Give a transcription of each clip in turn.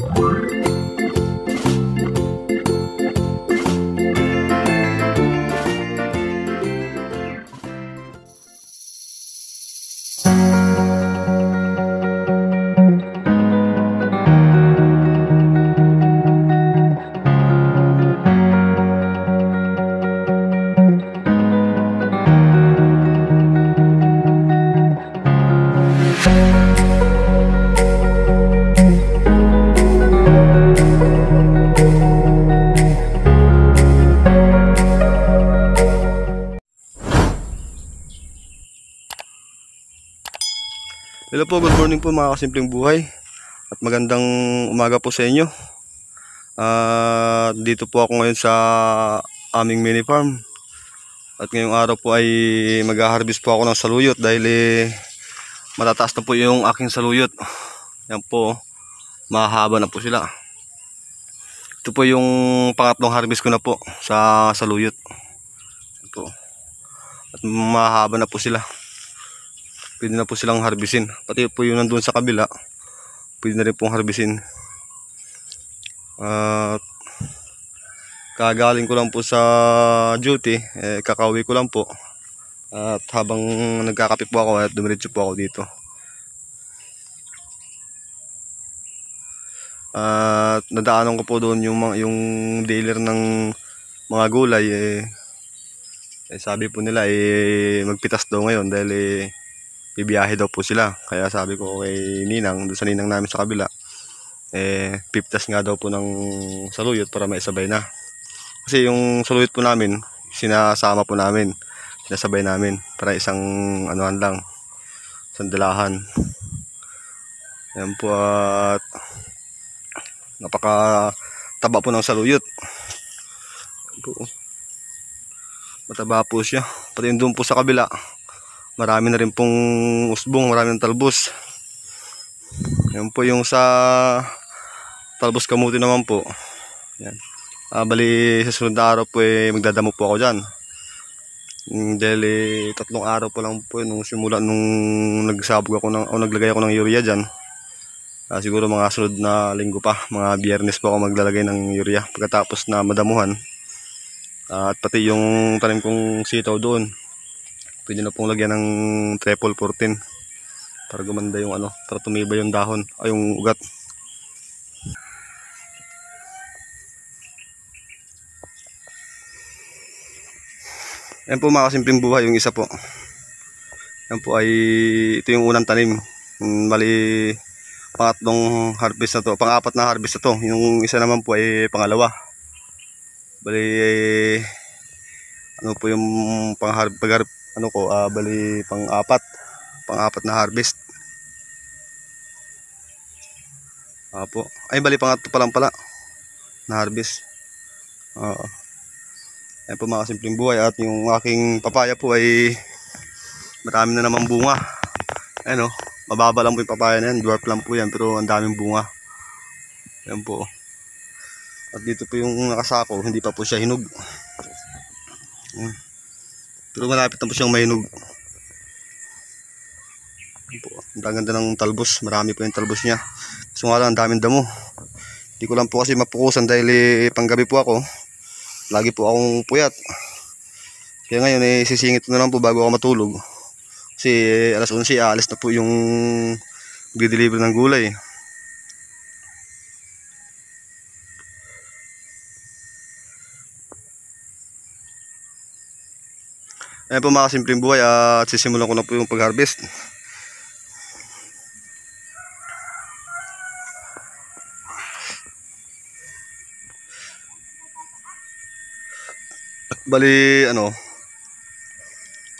Bye. Hello po, good morning po mga kasimpleng buhay at magandang umaga po sa inyo. Ah, dito po ako ngayon sa aming mini farm. At ngayong araw po ay mag-harvest po ako ng saluyot dahil eh, matataas na po yung aking saluyot. Yan po, mahaba na po sila. Ito po yung pangatlong harvest ko na po sa saluyot. Po. At mahaba na po sila pwede na po silang harbisin. Pati po yung nandun sa kabila, pwede na rin pong harbisin. At kagaling ko lang po sa duty, eh, kakauwi ko lang po. At habang nagkakape po ako, at dumiretso po ako dito. At nadaanan ko po doon yung, yung dealer ng mga gulay, eh, eh sabi po nila, eh, magpitas daw ngayon dahil eh, bibiyahe daw po sila. Kaya sabi ko kay Ninang, doon sa Ninang namin sa kabila, eh, piptas nga daw po ng saluyot para maisabay na. Kasi yung saluyot po namin, sinasama po namin, sinasabay namin para isang anuhan lang, isang dalahan. Yan po at napaka taba po ng saluyot. Yan po. Mataba po siya. Pati yung doon po sa kabila, marami na rin pong usbong, marami ng talbos. Yan po yung sa talbos kamuti naman po. Yan. Ah, bali sa sunod na araw po eh, magdadamo po ako dyan. Mm, Dahil eh, tatlong araw po lang po eh, nung simula nung nagsabog ako ng, o naglagay ako ng urea dyan. Ah, siguro mga sunod na linggo pa, mga biyernes po ako maglalagay ng urea pagkatapos na madamuhan. Ah, at pati yung tanim kong sitaw doon, pwede na pong lagyan ng triple 14 para gumanda yung ano, para tumibay yung dahon, ay yung ugat. Yan po mga kasimpleng buhay, yung isa po. Yan po ay, ito yung unang tanim. Mm, Bali, pangatlong harvest na to, pang-apat na harvest na to. Yung isa naman po ay pangalawa. Bali, ano po yung pang pag ano ko, ah, bali pang-apat. Pang-apat na harvest. Apo. Ay, bali pangatlo pa lang pala. Na harvest. Oo. Ayan po mga simpleng buhay at yung aking papaya po ay marami na naman bunga. Ayan o, mababa lang po yung papaya na yan, dwarf lang po yan pero ang daming bunga. Ayan po. At dito po yung nakasako, hindi pa po siya hinog. Ayan. Pero malapit na po siyang po. Ang ganda ng talbos, marami po yung talbos niya. So nga lang, ang daming damo. Hindi ko lang po kasi mapukusan dahil eh, panggabi po ako. Lagi po akong puyat. Kaya ngayon eh, sisingit na lang po bago ako matulog. Kasi eh, alas 11 aalis na po yung mag-deliver ng gulay. Ayan po mga simpleng buhay at sisimulan ko na po yung pag-harvest. Bali, ano,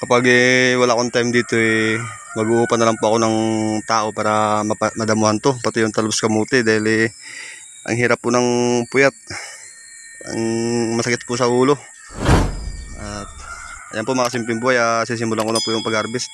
kapag eh, wala akong time dito eh, mag-uupa na lang po ako ng tao para madamuhan to, pati yung talbos kamuti dahil eh, ang hirap po ng puyat. Ang masakit po sa ulo. Ayan po mga simpleng buhay, ah, sisimulan ko na po yung pag-harvest.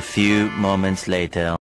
A few moments later.